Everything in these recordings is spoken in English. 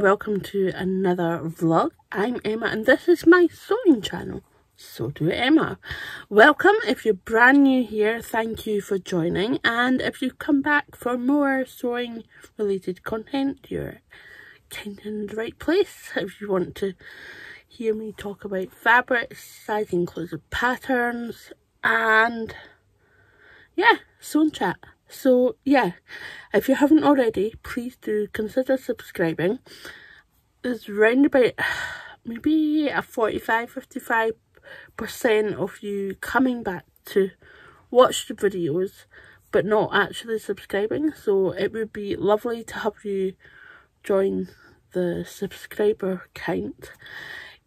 welcome to another vlog. I'm Emma and this is my sewing channel. So do Emma. Welcome if you're brand new here, thank you for joining and if you come back for more sewing related content, you're kind of in the right place. If you want to hear me talk about fabrics, size inclusive patterns and yeah, sewing chat. So yeah, if you haven't already, please do consider subscribing. There's round about maybe a 45-55% of you coming back to watch the videos but not actually subscribing. So it would be lovely to have you join the subscriber count.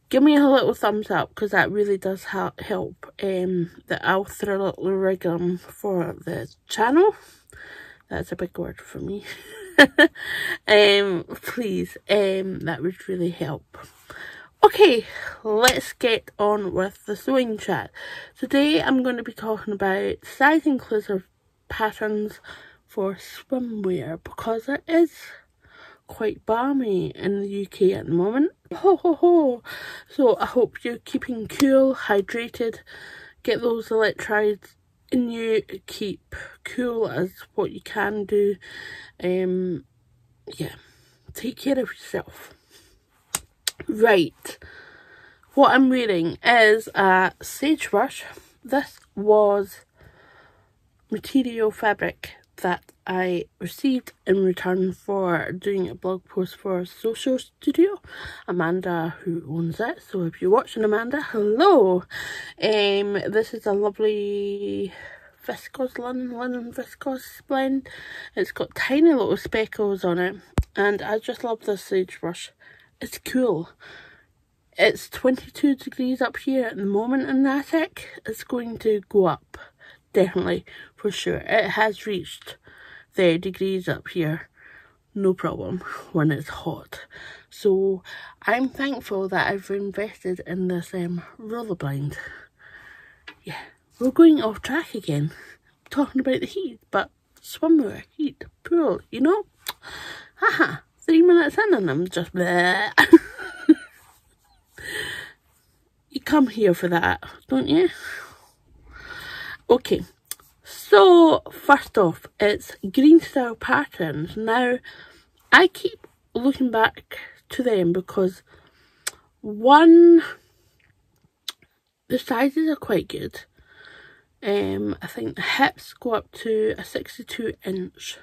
Give me a little thumbs up because that really does help help um the algorithm for the channel. That's a big word for me um please um that would really help okay let's get on with the sewing chat today i'm going to be talking about size inclusive patterns for swimwear because it is quite balmy in the UK at the moment. Ho ho ho! So I hope you're keeping cool, hydrated, get those electrolytes in you, keep cool as what you can do. Um, yeah, take care of yourself. Right, what I'm wearing is a sagebrush. This was material fabric that I received in return for doing a blog post for Sewcial Studio, Amanda who owns it. So if you're watching Amanda, hello! Um, this is a lovely viscose linen, linen viscose blend. It's got tiny little speckles on it and I just love this sagebrush. It's cool. It's 22 degrees up here at the moment in the attic. It's going to go up, definitely, for sure. It has reached 30 degrees up here. No problem. When it's hot. So i'm thankful that i've invested in this um roller blind yeah. We're going off track again. Talking about the heat but swimwear heat pool you know? Haha. Three minutes in and i'm just bleh. you come here for that don't you? Okay so, first off, it's Greenstyle patterns. Now, I keep looking back to them because one, the sizes are quite good. Um, I think the hips go up to a 62 inch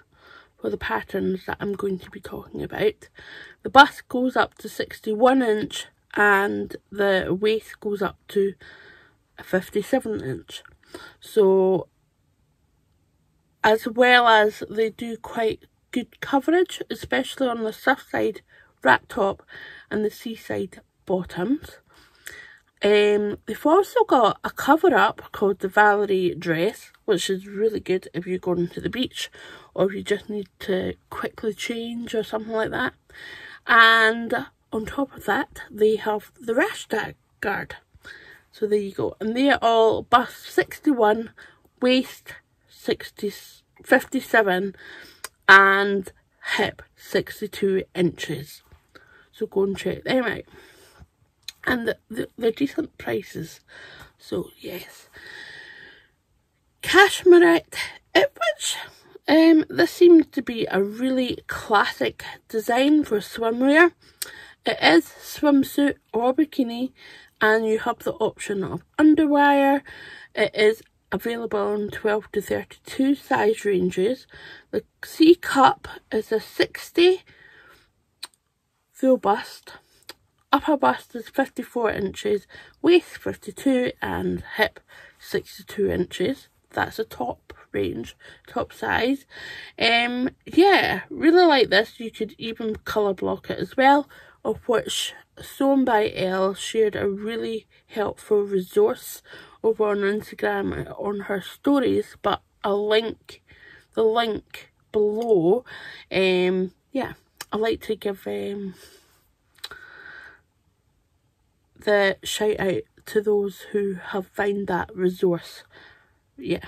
for the patterns that I'm going to be talking about. The bust goes up to 61 inch and the waist goes up to a 57 inch. So as well as they do quite good coverage, especially on the Surfside wrap top and the seaside bottoms. Um, they've also got a cover up called the Valerie dress, which is really good if you're going to the beach or if you just need to quickly change or something like that. And on top of that, they have the rash guard. So there you go. And they are all bust 61, waist 60, 57 and hip 62 inches. So go and check them out. And they're decent prices. So yes. Cashmerette Ipswich. Um, this seems to be a really classic design for swimwear. It is swimsuit or bikini and you have the option of underwire. It is available in 12 to 32 size ranges. The C cup is a 60 full bust. Upper bust is 54 inches, waist 52 and hip 62 inches. That's a top range, top size. Um, yeah, really like this. You could even colour block it as well, of which Sewn by Elle shared a really helpful resource over on Instagram on her stories, but I'll link the link below. Um, yeah, I like to give um, the shout out to those who have found that resource. Yeah,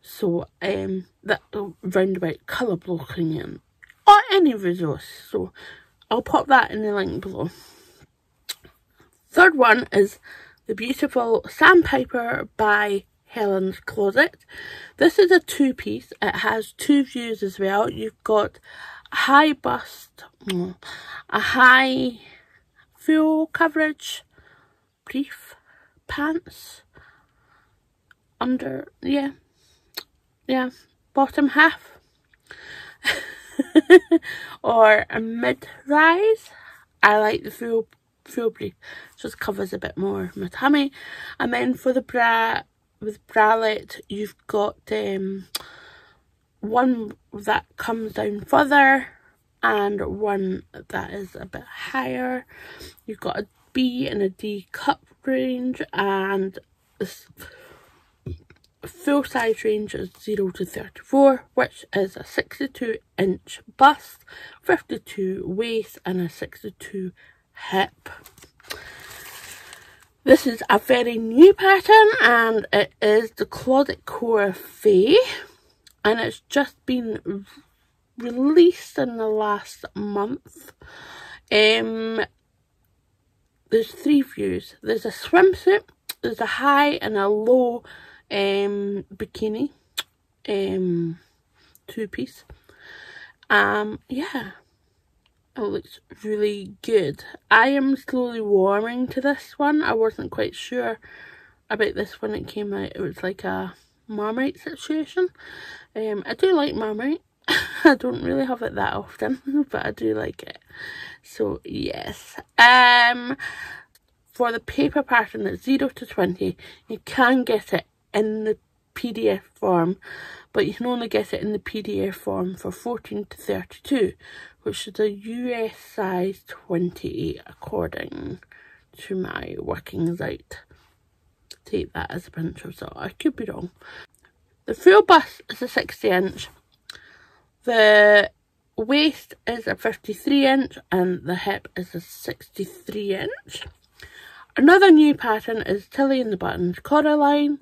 so um, that roundabout colour blocking and or any resource. So I'll pop that in the link below. Third one is the beautiful Sandpiper by Helen's Closet. This is a two-piece. It has two views as well. You've got a high bust, mm, a high full coverage, brief pants, under, yeah, yeah, bottom half, or a mid-rise. I like the full just covers a bit more my tummy. And then for the bra, with bralette, you've got um, one that comes down further and one that is a bit higher. You've got a B and a D cup range and full size range is 0 to 34 which is a 62 inch bust, 52 waist and a 62 hip. This is a very new pattern and it is the Closet Core Faye and it's just been released in the last month. Um, there's three views. There's a swimsuit, there's a high and a low um, bikini um, two piece. Um, yeah, it looks really good. I am slowly warming to this one. I wasn't quite sure about this when it came out. It was like a Marmite situation. Um, I do like Marmite. I don't really have it that often, but I do like it. So, yes. Um, for the paper pattern at 0 to 20, you can get it in the PDF form, but you can only get it in the PDF form for 14 to 32, which is a US size 28 according to my working site. Take that as a pinch of salt. I could be wrong. The full bust is a 60 inch. The waist is a 53 inch and the hip is a 63 inch. Another new pattern is Tilly and the Buttons Coraline.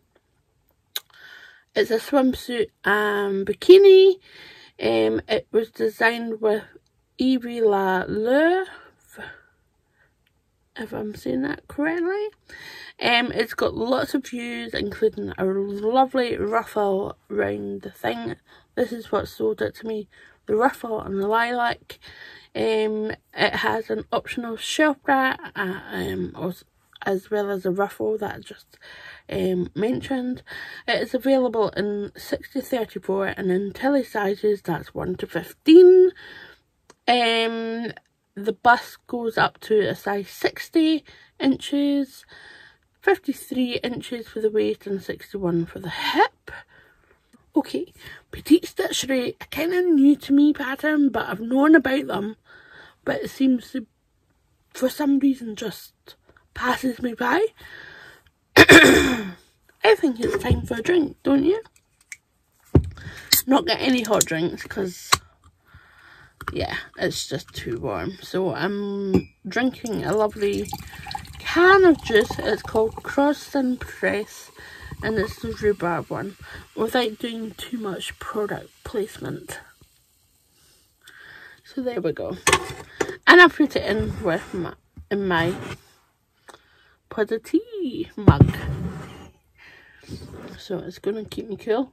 It's a swimsuit and bikini. Um, it was designed with Evie La Le, if I'm saying that correctly. Um, it's got lots of views, including a lovely ruffle round the thing. This is what sold it to me, the ruffle and the lilac. Um, it has an optional shelf uh, um, as well as a ruffle that I just um, mentioned. It is available in 60 34 and in Tilly sizes, that's 1 to 15. Um, the bust goes up to a size 60 inches, 53 inches for the waist and 61 for the hip. Okay, Petite Stitchery, a kind of new to me pattern, but I've known about them, but it seems to, for some reason, just passes me by. I think it's time for a drink, don't you? Not get any hot drinks because, yeah, it's just too warm. So I'm drinking a lovely can of juice. It's called Cawston Press and it's the rhubarb one without doing too much product placement. So there we go. And I put it in with my, in my pot of tea mug. So it's to keep me cool.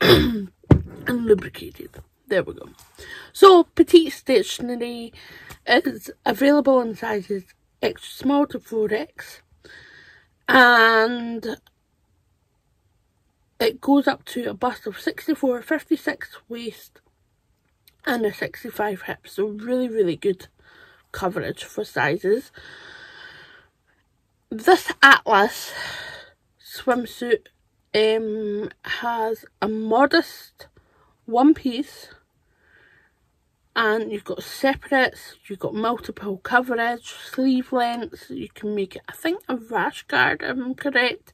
and lubricated. There we go. So, Petite Stitchery is available in sizes extra small to 4X. And it goes up to a bust of 64, 56 waist and a 65 hip. So really, really good coverage for sizes. This Atlas swimsuit um, has a modest one piece and you've got separates, you've got multiple coverage, sleeve lengths, you can make it, I think, a rash guard if I'm correct.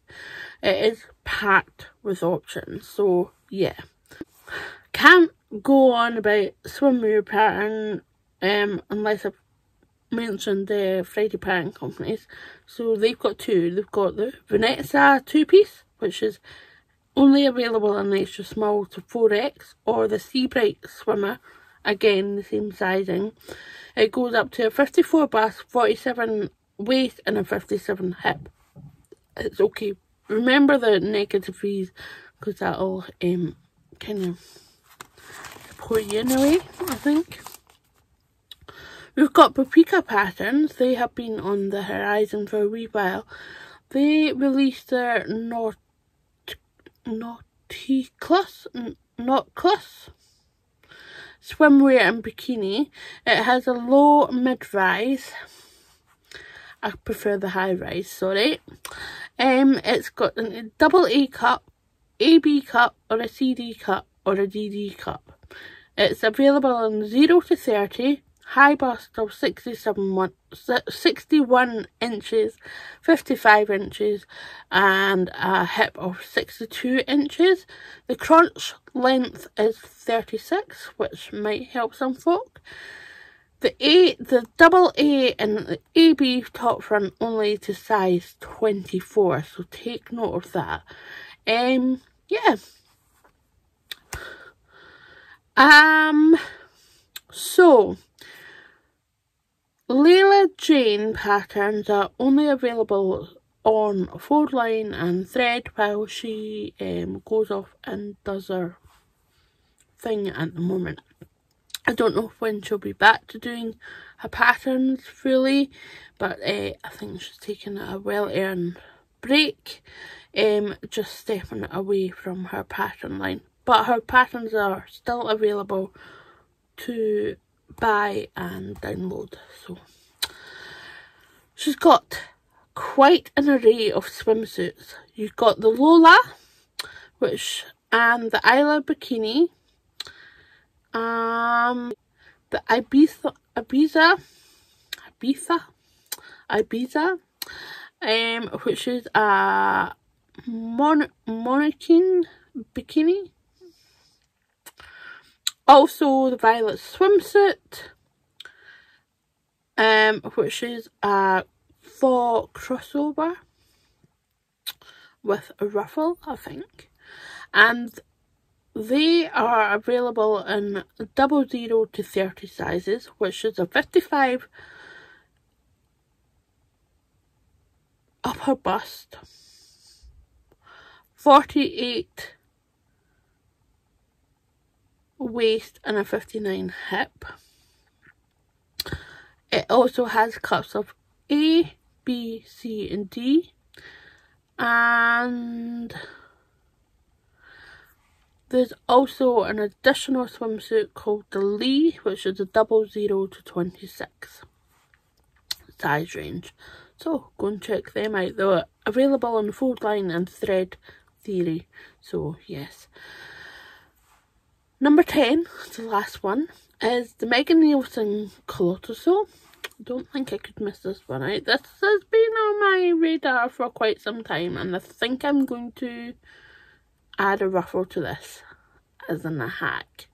It is packed with options, so yeah. Can't go on about swimwear pattern um, unless I've mentioned the Friday pattern companies. So they've got two. They've got the Venezia two-piece, which is only available in extra small to 4X, or the Sea Seabright Swimmer again the same sizing. It goes up to a 54 bust, 47 waist and a 57 hip. It's okay. Remember the negative V's because that'll um, kind of support you in a way, I think. We've got Paprika patterns. They have been on the horizon for a wee while. They released their Naut Nauticlus, Nautilus swimwear and bikini. It has a low mid-rise. I prefer the high rise, sorry. Um, it's got a double A cup, AB cup, or a CD cup, or a DD cup. It's available in 0 to 30, high bust of 67, 61 inches, 55 inches, and a hip of 62 inches. The crunch length is 36, which might help some folk. The A, the double A and the AB top front only to size 24, so take note of that. Um, yeah. Um, so, Leela Jane patterns are only available on fold line and thread while she um, goes off and does her thing at the moment. I don't know when she'll be back to doing her patterns fully, but uh, I think she's taking a well-earned break, um, just stepping away from her pattern line. But her patterns are still available to buy and download. So she's got quite an array of swimsuits. You've got the Lola, which and the Isla bikini. Um, the Ibiza, Ibiza, Ibiza, Ibiza, um, which is a mon monokini bikini. Also, the violet swimsuit, um, which is a for crossover with a ruffle, I think. And they are available in double zero to 30 sizes, which is a 55 upper bust, 48 waist and a 59 hip. It also has cups of A, B, C and D and there's also an additional swimsuit called the Lee which is a double zero to 26 size range. So go and check them out. They're available on Fold Line and Thread Theory. So yes. Number 10, the last one, is the Megan Nielsen Cottesloe. Don't think I could miss this one out. This has been on my radar for quite some time and I think I'm going to add a ruffle to this as in a hack.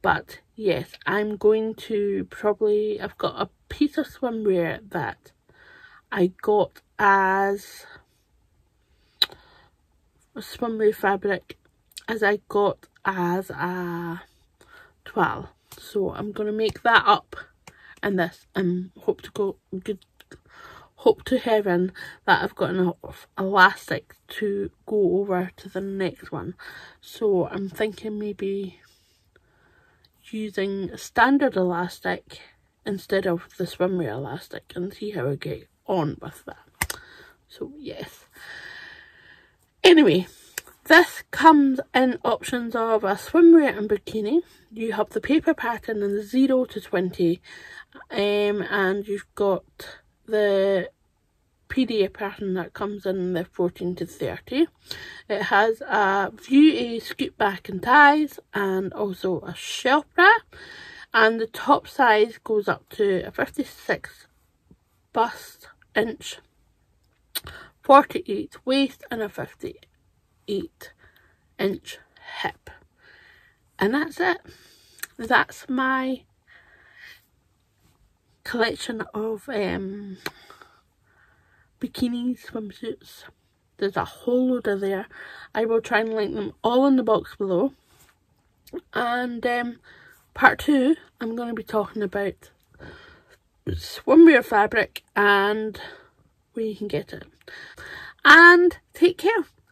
But yes, I'm going to probably, I've got a piece of swimwear that I got as a swimwear fabric as I got as a twirl. So I'm to make that up in this and hope to go good hope to heaven that I've got enough elastic to go over to the next one. So I'm thinking maybe using standard elastic instead of the swimwear elastic and see how I get on with that. So yes. Anyway, this comes in options of a swimwear and bikini. You have the paper pattern in the 0 to 20 um, and you've got the PDF pattern that comes in the 14 to 30. It has a view A scoop back and ties and also a shelf bra and the top size goes up to a 56 bust inch 48 waist and a 50 8 inch hip. And that's it. That's my collection of um, bikini swimsuits. There's a whole load of there. I will try and link them all in the box below. And um, part two, I'm going to be talking about swimwear fabric and where you can get it. And take care.